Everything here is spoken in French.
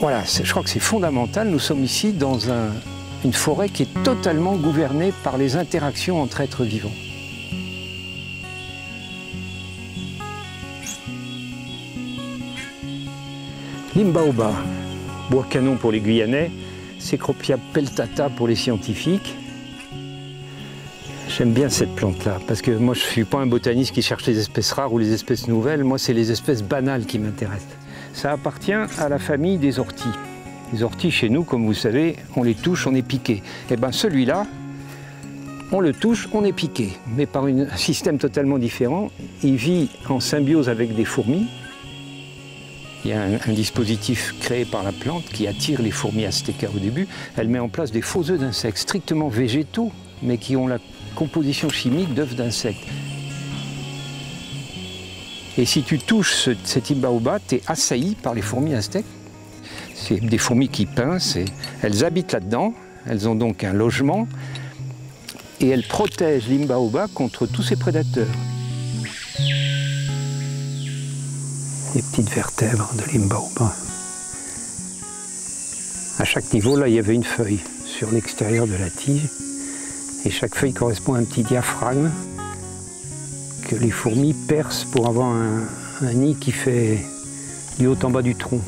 Voilà, je crois que c'est fondamental. Nous sommes ici dans une forêt qui est totalement gouvernée par les interactions entre êtres vivants. L'imbaoba, bois canon pour les Guyanais, Cecropia peltata pour les scientifiques. J'aime bien cette plante-là, parce que moi je ne suis pas un botaniste qui cherche les espèces rares ou les espèces nouvelles, moi c'est les espèces banales qui m'intéressent. Ça appartient à la famille des orties. Les orties chez nous, comme vous savez, on les touche, on est piqué. Eh bien celui-là, on le touche, on est piqué, mais par un système totalement différent. Il vit en symbiose avec des fourmis. Il y a un, dispositif créé par la plante qui attire les fourmis aztéca au début. Elle met en place des faux œufs d'insectes strictement végétaux, mais qui ont la composition chimique d'œufs d'insectes. Et si tu touches ce, cet ibaoba, tu es assailli par les fourmis aztèques. C'est des fourmis qui pincent, elles habitent là-dedans, elles ont donc un logement, et elles protègent l'imbaoba contre tous ses prédateurs. Les petites vertèbres de l'imbaoba. À chaque niveau, là, il y avait une feuille sur l'extérieur de la tige. Et chaque feuille correspond à un petit diaphragme les fourmis percent pour avoir un, un nid qui fait du haut en bas du tronc.